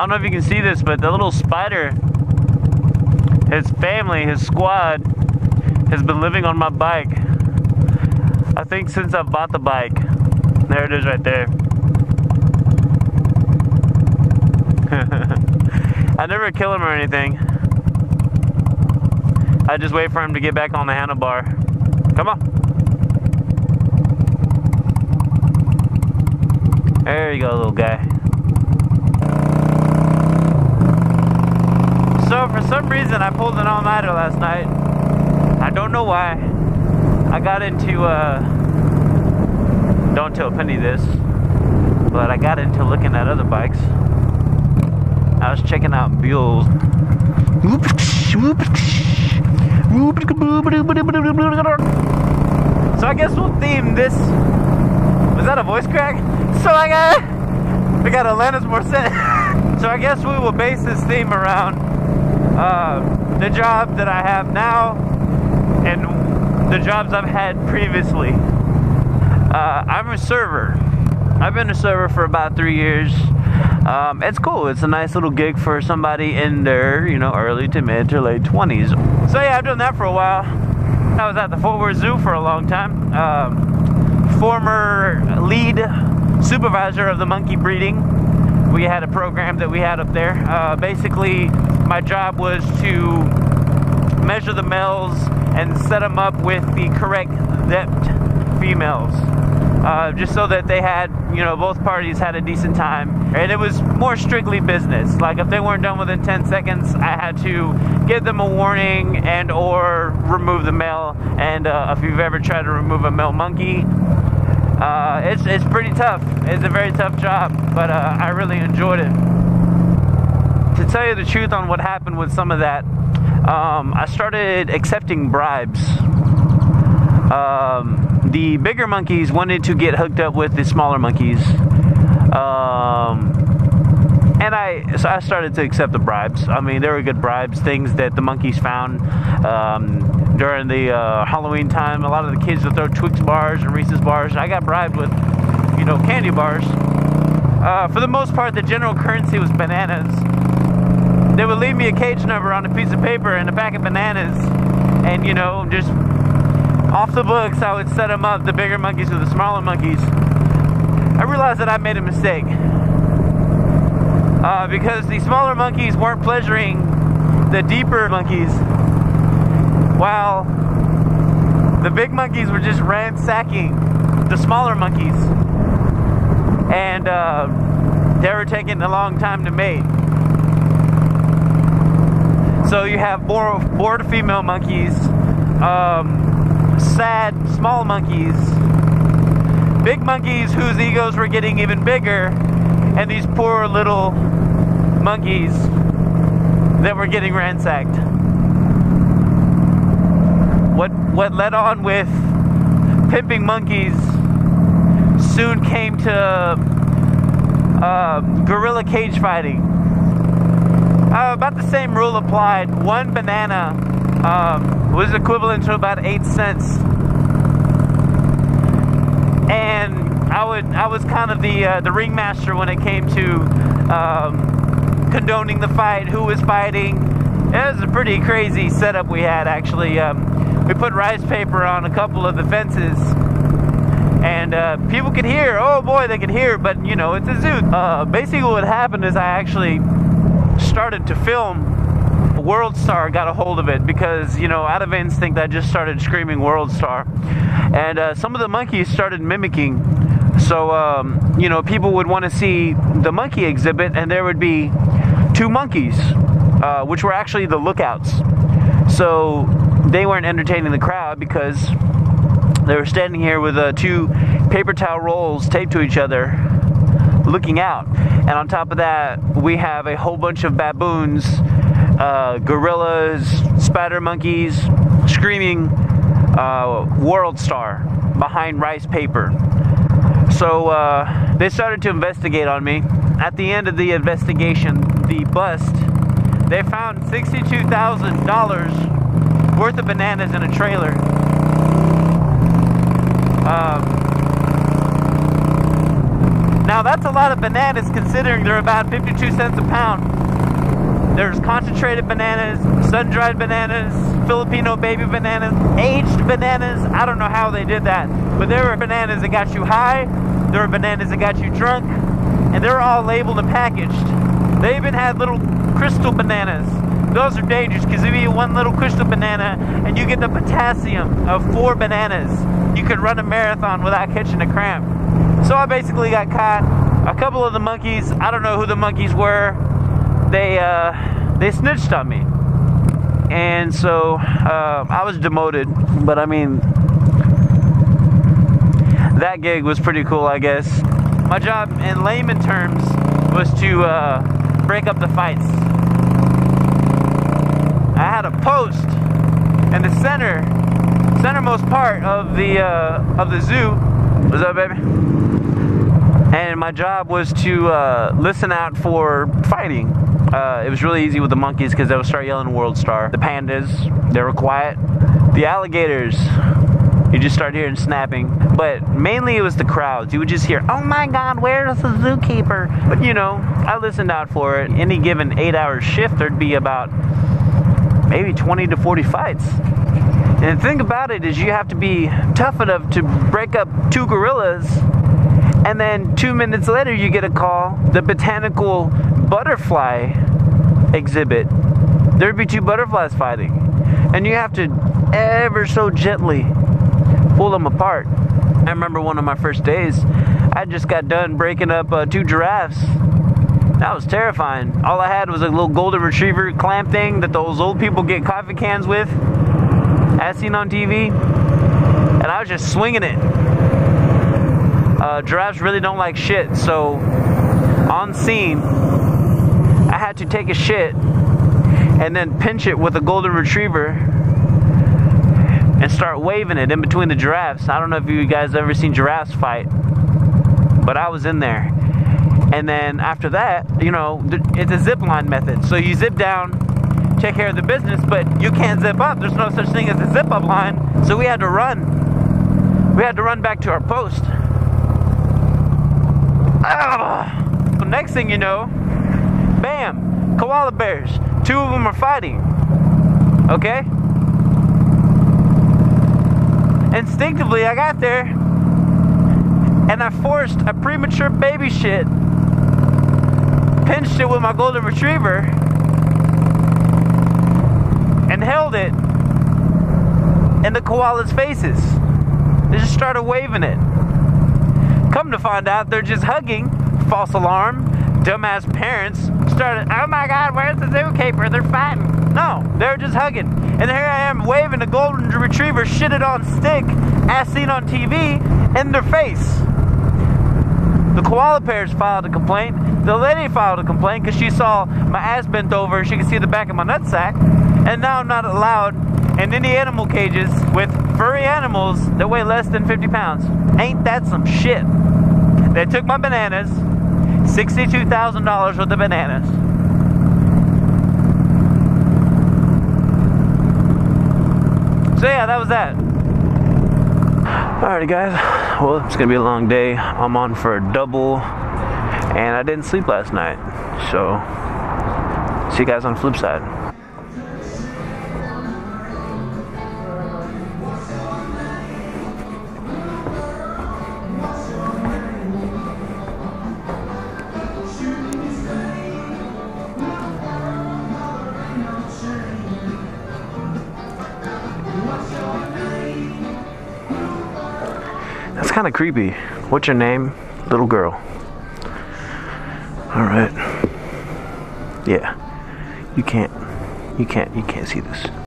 don't know if you can see this, but the little spider, his family, his squad, has been living on my bike. I think since I bought the bike. There it is right there. I never kill him or anything. I just wait for him to get back on the handlebar. Come on. There you go, little guy. So for some reason I pulled an all-nighter last night. I don't know why. I got into uh don't tell Penny this, but I got into looking at other bikes. I was checking out Buell's. So I guess we'll theme this. Was that a voice crack? So I got we got Alanis Morissette. so I guess we will base this theme around uh, the job that I have now and the jobs I've had previously. Uh, I'm a server. I've been a server for about three years. Um, it's cool. It's a nice little gig for somebody in their, you know, early to mid to late 20s. So yeah, I've done that for a while. I was at the Fort Worth Zoo for a long time. Um, former lead supervisor of the monkey breeding. We had a program that we had up there. Uh, basically, my job was to measure the males and set them up with the correct depth females. Uh, just so that they had, you know, both parties had a decent time. And it was more strictly business. Like if they weren't done within 10 seconds, I had to give them a warning and or remove the male. And uh, if you've ever tried to remove a male monkey, uh, it's, it's pretty tough. It's a very tough job, but uh, I really enjoyed it tell you the truth on what happened with some of that, um, I started accepting bribes. Um, the bigger monkeys wanted to get hooked up with the smaller monkeys. Um, and I, so I started to accept the bribes. I mean, they were good bribes, things that the monkeys found um, during the uh, Halloween time. A lot of the kids would throw Twix bars and Reese's bars. I got bribed with, you know, candy bars. Uh, for the most part, the general currency was bananas they would leave me a cage number on a piece of paper and a pack of bananas. And you know just off the books I would set them up the bigger monkeys with the smaller monkeys. I realized that I made a mistake. Uh, because the smaller monkeys weren't pleasuring the deeper monkeys while the big monkeys were just ransacking the smaller monkeys. And uh, they were taking a long time to mate so you have bored, female monkeys, um, sad small monkeys, big monkeys whose egos were getting even bigger, and these poor little monkeys that were getting ransacked. What what led on with pimping monkeys soon came to uh, gorilla cage fighting uh, about the same rule applied. One banana um, was equivalent to about eight cents, and I would I was kind of the uh, the ringmaster when it came to um, condoning the fight. Who was fighting? It was a pretty crazy setup we had actually. Um, we put rice paper on a couple of the fences and uh, people could hear. Oh boy, they could hear, but you know, it's a zoo. Uh, basically, what happened is I actually started to film, World Star got a hold of it because, you know, out of instinct, I just started screaming World Star. And uh, some of the monkeys started mimicking. So, um, you know, people would want to see the monkey exhibit, and there would be two monkeys, uh, which were actually the lookouts. So they weren't entertaining the crowd because they were standing here with uh, two paper towel rolls taped to each other looking out. And on top of that, we have a whole bunch of baboons, uh, gorillas, spider monkeys, screaming uh, World Star behind rice paper. So uh, they started to investigate on me. At the end of the investigation, the bust, they found $62,000 worth of bananas in a trailer. Um, Now that's a lot of bananas considering they're about 52 cents a pound. There's concentrated bananas, sun-dried bananas, Filipino baby bananas, aged bananas. I don't know how they did that, but there were bananas that got you high, there were bananas that got you drunk, and they're all labeled and packaged. They even had little crystal bananas. Those are dangerous because if you eat one little crystal banana and you get the potassium of four bananas, you could run a marathon without catching a cramp. So I basically got caught. A couple of the monkeys, I don't know who the monkeys were, they uh, they snitched on me. And so uh, I was demoted, but I mean, that gig was pretty cool, I guess. My job, in layman terms, was to uh, break up the fights. I had a post in the center, centermost part of the uh, of the zoo. What's up, baby? And my job was to uh, listen out for fighting. Uh, it was really easy with the monkeys because they would start yelling "World Star." The pandas, they were quiet. The alligators, you just start hearing snapping. But mainly it was the crowds. You would just hear, "Oh my God, where's the zookeeper?" But you know, I listened out for it. Any given eight-hour shift, there'd be about maybe 20 to 40 fights. And the thing about it is you have to be tough enough to break up two gorillas and then two minutes later you get a call, the botanical butterfly exhibit. There'd be two butterflies fighting. And you have to ever so gently pull them apart. I remember one of my first days, I just got done breaking up uh, two giraffes that was terrifying. All I had was a little golden retriever clamp thing that those old people get coffee cans with, as seen on TV, and I was just swinging it. Uh, giraffes really don't like shit, so on scene, I had to take a shit and then pinch it with a golden retriever and start waving it in between the giraffes. I don't know if you guys ever seen giraffes fight, but I was in there. And then after that, you know, it's a zip line method. So you zip down, take care of the business, but you can't zip up. There's no such thing as a zip up line. So we had to run. We had to run back to our post. Ah. So next thing you know, bam, koala bears. Two of them are fighting. Okay? Instinctively, I got there and I forced a premature baby shit pinched it with my golden retriever and held it in the koala's faces. They just started waving it. Come to find out, they're just hugging. False alarm. Dumbass parents started, oh my god, where's the zookeeper? They're fighting. No, they're just hugging. And here I am waving a golden retriever shitted on stick, as seen on TV, in their face. The koala parents filed a complaint. The lady filed a complaint because she saw my ass bent over. She could see the back of my nutsack. And now I'm not allowed in any animal cages with furry animals that weigh less than 50 pounds. Ain't that some shit? They took my bananas, $62,000 worth of bananas. So yeah, that was that. Alrighty guys, well it's gonna be a long day. I'm on for a double and I didn't sleep last night. So, see you guys on the flip side. Kind of creepy. What's your name? Little girl. All right. Yeah. You can't. You can't. You can't see this.